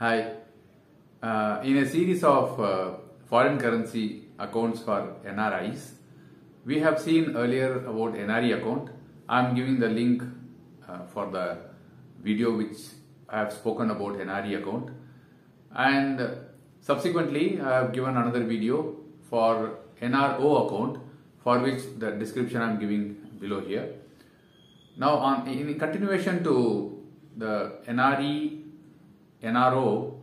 Hi. Uh, in a series of uh, foreign currency accounts for NRIs, we have seen earlier about NRE account. I am giving the link uh, for the video which I have spoken about NRE account. And subsequently, I have given another video for NRO account for which the description I am giving below here. Now, on, in continuation to the NRE, NRO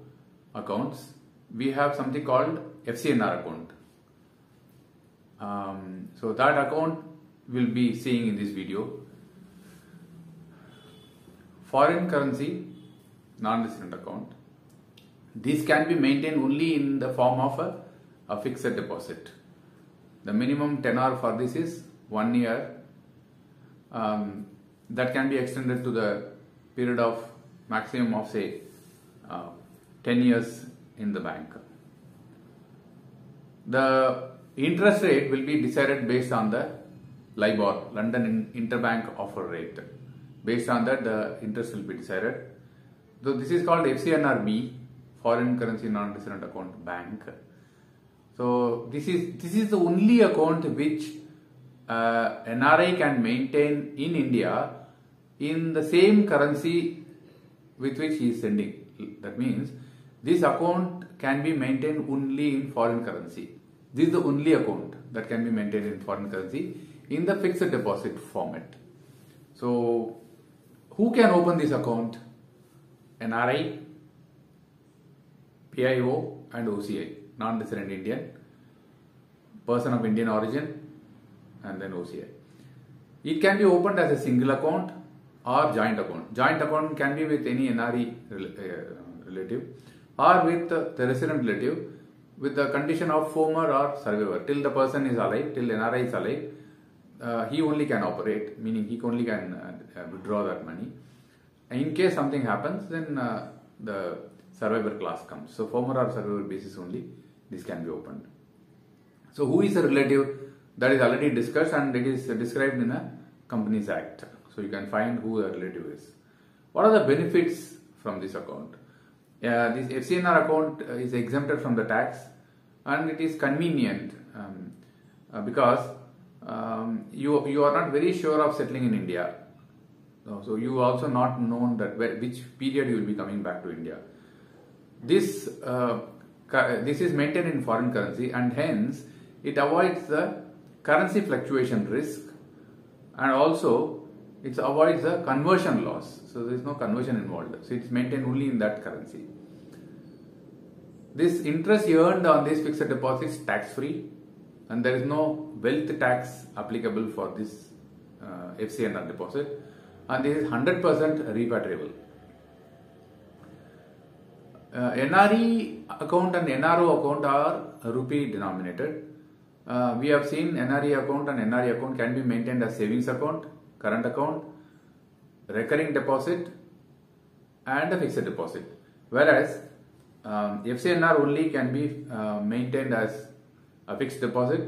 accounts, we have something called FCNR account. Um, so that account we'll be seeing in this video. Foreign currency non-resident account. This can be maintained only in the form of a, a fixed deposit. The minimum tenor for this is one year. Um, that can be extended to the period of maximum of say uh, 10 years in the bank. The interest rate will be decided based on the LIBOR, London Interbank Offer Rate. Based on that, the interest will be decided. So this is called FCNRB, Foreign Currency Non-Resident Account Bank. So this is this is the only account which uh, NRI can maintain in India in the same currency with which he is sending. That means this account can be maintained only in foreign currency. This is the only account that can be maintained in foreign currency in the fixed deposit format. So, who can open this account? NRI, PIO, and OCI, non resident Indian, person of Indian origin, and then OCI. It can be opened as a single account or joint account. Joint account can be with any NRE relative or with the resident relative with the condition of former or survivor. Till the person is alive, till NRI is alive, uh, he only can operate, meaning he only can uh, withdraw that money. In case something happens, then uh, the survivor class comes. So, former or survivor basis only, this can be opened. So, who is a relative? That is already discussed and it is described in a Companies Act. So, you can find who the relative is. What are the benefits from this account? Uh, this FCNR account is exempted from the tax and it is convenient um, uh, because um, you you are not very sure of settling in India. So you also not known that where, which period you will be coming back to India. This uh, this is maintained in foreign currency and hence it avoids the currency fluctuation risk and also it avoids the conversion loss. So there is no conversion involved. So it's maintained only in that currency. This interest earned on these fixed deposits tax free and there is no wealth tax applicable for this uh, FCNR deposit and this is 100% repatriable. Uh, NRE account and NRO account are rupee denominated. Uh, we have seen NRE account and NRE account can be maintained as savings account, current account, recurring deposit and a fixed deposit. Whereas um, FCNR only can be uh, maintained as a fixed deposit.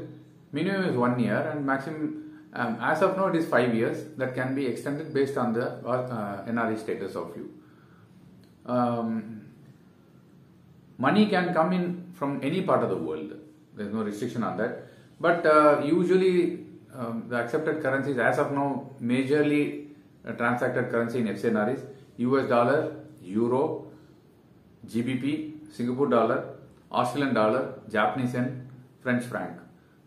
Minimum is one year and maximum, um, as of now, it is five years. That can be extended based on the uh, NRE status of you. Um, money can come in from any part of the world. There is no restriction on that. But uh, usually, um, the accepted currencies as of now, majorly uh, transacted currency in FCNR is US dollar, euro, GBP, Singapore dollar, Australian dollar, Japanese yen, French franc.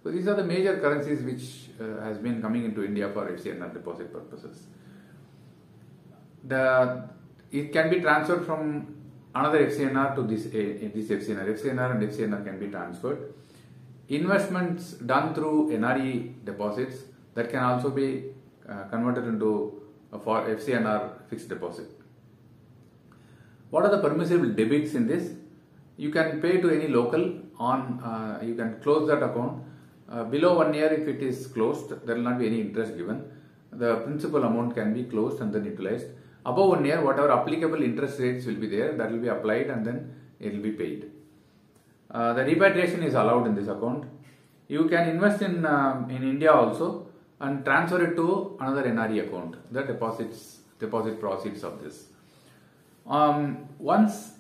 So these are the major currencies which uh, has been coming into India for FCNR deposit purposes. The it can be transferred from another FCNR to this uh, this FCNR. FCNR and FCNR can be transferred. Investments done through NRE deposits that can also be uh, converted into for FCNR fixed deposit. What are the permissible debits in this? You can pay to any local on, uh, you can close that account. Uh, below one year, if it is closed, there will not be any interest given. The principal amount can be closed and then utilized. Above one year, whatever applicable interest rates will be there, that will be applied and then it will be paid. Uh, the repatriation is allowed in this account. You can invest in um, in India also and transfer it to another NRE account. The deposits deposit proceeds of this. Um, once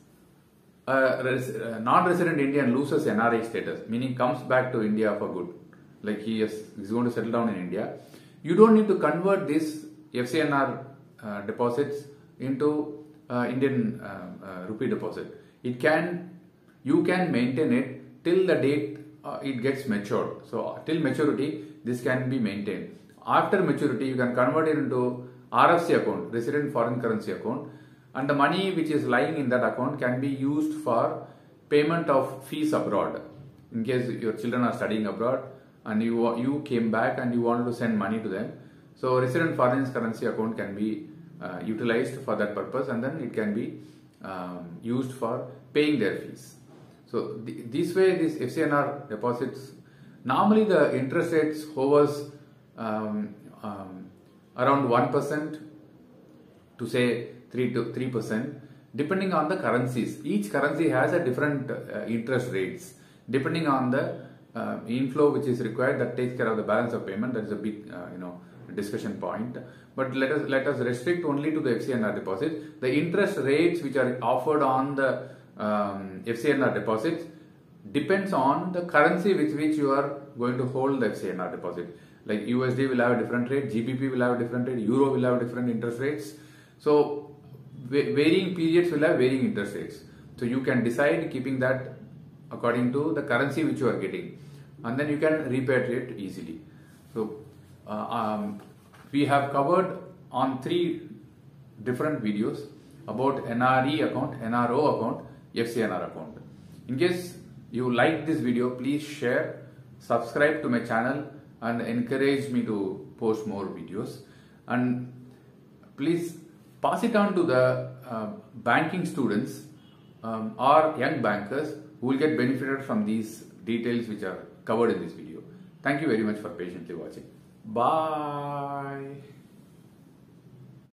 a res- non-resident Indian loses NRI status, meaning comes back to India for good, like he is he's going to settle down in India, you don't need to convert these FCNR uh, deposits into uh, Indian uh, uh, rupee deposit. It can you can maintain it till the date uh, it gets matured. So till maturity, this can be maintained. After maturity, you can convert it into RFC account, resident foreign currency account, and the money which is lying in that account can be used for payment of fees abroad. In case your children are studying abroad and you you came back and you want to send money to them, so resident foreign currency account can be uh, utilized for that purpose, and then it can be um, used for paying their fees. So th- this way, these FCNR deposits, normally the interest rates hovers um, um, around one percent to say 3 to 3 percent depending on the currencies. Each currency has a different uh, interest rates. Depending on the uh, inflow which is required that takes care of the balance of payment. That is a big uh, you know discussion point. But let us let us restrict only to the FCNR deposits the interest rates which are offered on the um, FCNR deposits depends on the currency with which you are going to hold the FCNR deposit. Like USD will have a different rate, GBP will have a different rate, Euro will have different interest rates. So varying periods will have varying interest rates. So you can decide keeping that according to the currency which you are getting, and then you can repatriate easily. So uh, um, we have covered on three different videos about NRE account, NRO account, FCNR account. In case you like this video, please share, subscribe to my channel and encourage me to post more videos. And please pass it on to the uh, banking students um, or young bankers who will get benefited from these details which are covered in this video. Thank you very much for patiently watching. Bye.